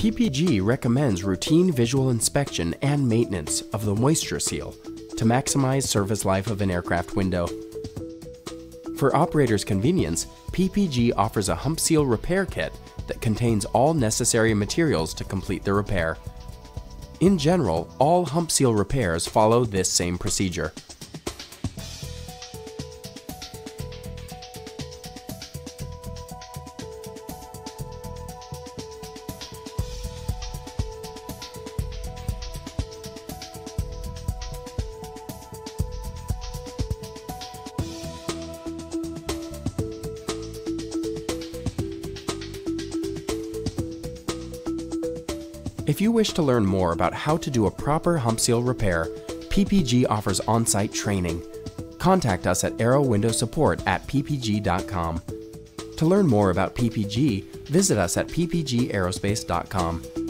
PPG recommends routine visual inspection and maintenance of the moisture seal to maximize service life of an aircraft window. For operators' convenience, PPG offers a hump seal repair kit that contains all necessary materials to complete the repair. In general, all hump seal repairs follow this same procedure. If you wish to learn more about how to do a proper hump seal repair, PPG offers on-site training. Contact us at Aero Window Support at ppg.com. To learn more about PPG, visit us at ppgaerospace.com.